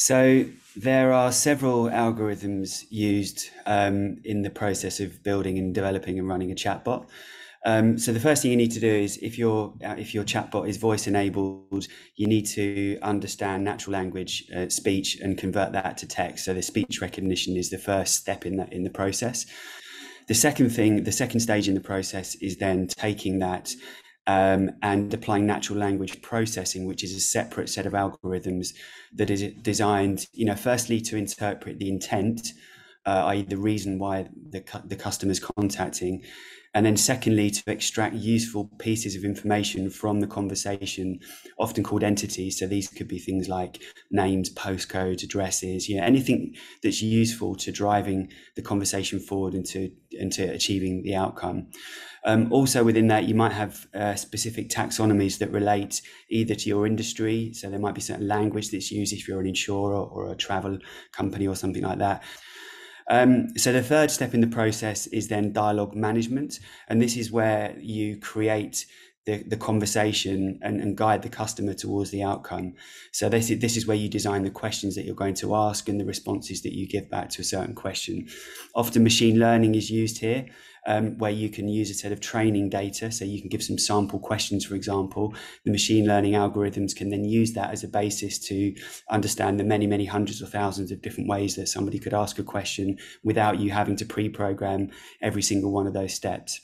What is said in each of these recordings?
So there are several algorithms used um, in the process of building and developing and running a chatbot. Um, so the first thing you need to do is if your uh, if your chatbot is voice enabled, you need to understand natural language uh, speech and convert that to text. So the speech recognition is the first step in that in the process. The second thing, the second stage in the process is then taking that um, and applying natural language processing, which is a separate set of algorithms that is designed, you know, firstly to interpret the intent, uh, i.e., the reason why the the customer is contacting, and then secondly to extract useful pieces of information from the conversation often called entities. So these could be things like names postcodes addresses you know anything that's useful to driving the conversation forward into into achieving the outcome. Um, also within that you might have uh, specific taxonomies that relate either to your industry. So there might be certain language that's used if you're an insurer or a travel company or something like that um, so the third step in the process is then dialogue management, and this is where you create the, the conversation and, and guide the customer towards the outcome. So this is, this is where you design the questions that you're going to ask and the responses that you give back to a certain question. Often machine learning is used here um, where you can use a set of training data. So you can give some sample questions, for example. The machine learning algorithms can then use that as a basis to understand the many, many hundreds or thousands of different ways that somebody could ask a question without you having to pre program every single one of those steps.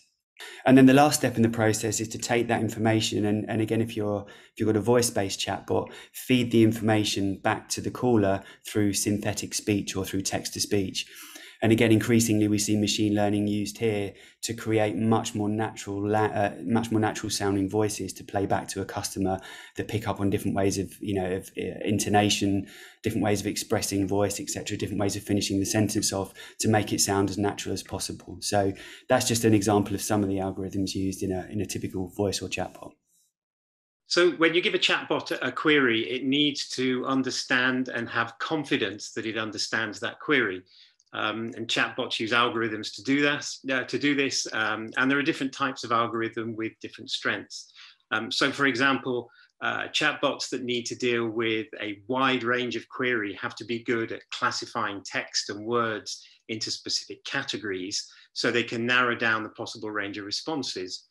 And then the last step in the process is to take that information and, and again, if you're if you've got a voice-based chatbot, feed the information back to the caller through synthetic speech or through text to speech. And again, increasingly, we see machine learning used here to create much more natural, uh, much more natural sounding voices to play back to a customer that pick up on different ways of, you know, of uh, intonation, different ways of expressing voice, etc., different ways of finishing the sentence off to make it sound as natural as possible. So that's just an example of some of the algorithms used in a in a typical voice or chatbot. So when you give a chatbot a query, it needs to understand and have confidence that it understands that query. Um, and chatbots use algorithms to do that. Uh, to do this, um, and there are different types of algorithm with different strengths. Um, so, for example, uh, chatbots that need to deal with a wide range of query have to be good at classifying text and words into specific categories, so they can narrow down the possible range of responses.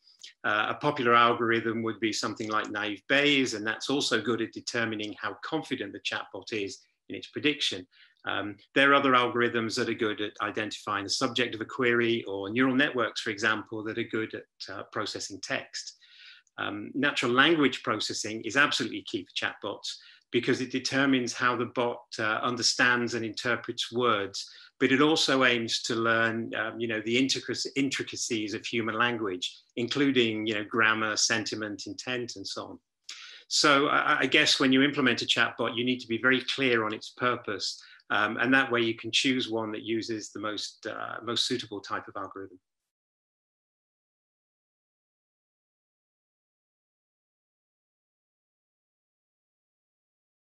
Uh, a popular algorithm would be something like naive Bayes, and that's also good at determining how confident the chatbot is in its prediction. Um, there are other algorithms that are good at identifying the subject of a query or neural networks, for example, that are good at uh, processing text. Um, natural language processing is absolutely key for chatbots because it determines how the bot uh, understands and interprets words, but it also aims to learn, um, you know, the intricacies of human language, including, you know, grammar, sentiment, intent, and so on. So I, I guess when you implement a chatbot, you need to be very clear on its purpose um, and that way you can choose one that uses the most, uh, most suitable type of algorithm.